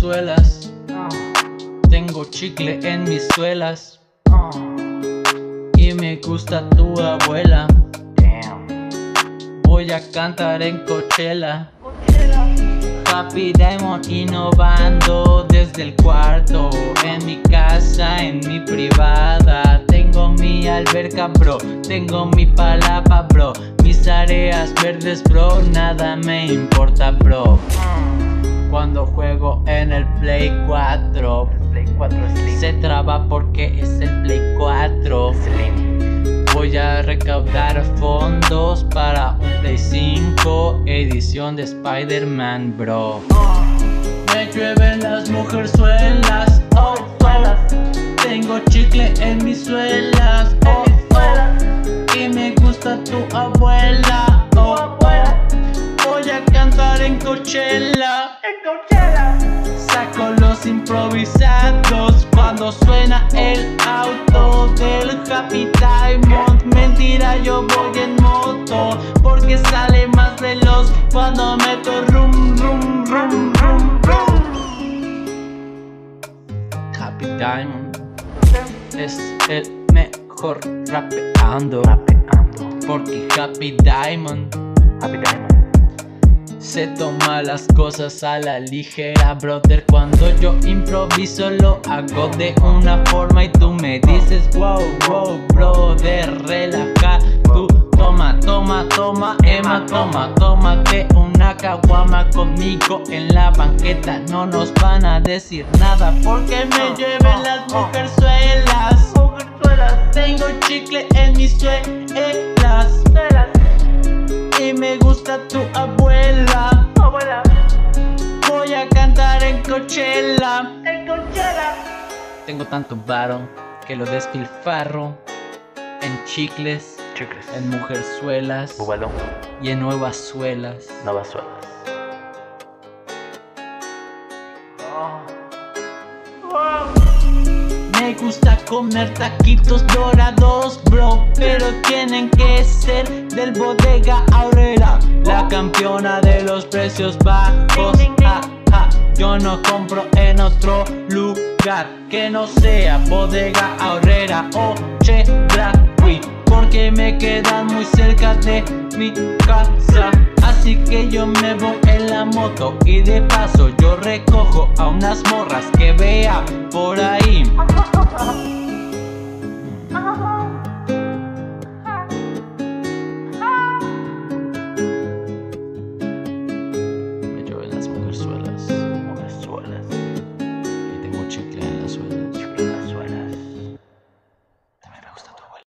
suelas. Tengo chicle en mis suelas. Y me gusta tu abuela. Voy a cantar en Coachella. Happy Diamond innovando desde el cuarto En mi casa, en mi privada. Tengo mi alberca bro, tengo mi palapa bro. Mis áreas verdes bro, nada me importa bro Cuando juego en el Play 4 Play 4 Slim. Se traba porque es el Play 4 Slim. Voy a recaudar fondos para un Play 5 edición de Spider-Man, bro. Me llueven las mujerzuelas, oh, oh. Tengo chicle en mis suelas, oh, oh. Y me gusta tu abuela, improvisados cuando suena el auto del Happy Diamond. Mentira, yo voy en moto porque sale más veloz cuando meto rum, rum, rum, rum, rum. Happy Diamond es el mejor rapeando Rapeando. porque Happy Diamond Happy Diamond. Se toma las cosas a la ligera, brother. Cuando yo improviso lo hago de una forma y tú me dices, wow, wow, brother, relaja. Tú toma, toma, toma, Emma, toma, tómate una caguama conmigo en la banqueta. No nos van a decir nada porque me lleven las mujerzuelas. Tengo chicle en mis suelas. Cantar en Coachella. Tengo tanto varo que lo despilfarro en chicles, Chicles. en mujerzuelas Bubalón. y en nuevas suelas. Nuevas suelas. Me gusta comer taquitos dorados, bro, pero tienen que ser del bodega Aurrera, la campeona de los precios bajos. Yo no compro en otro lugar que no sea bodega Aurrera o Chedraui, porque me quedan muy cerca de mi casa. Así que yo me voy en la moto y de paso yo recojo a unas morras que vea por ahí. Ah,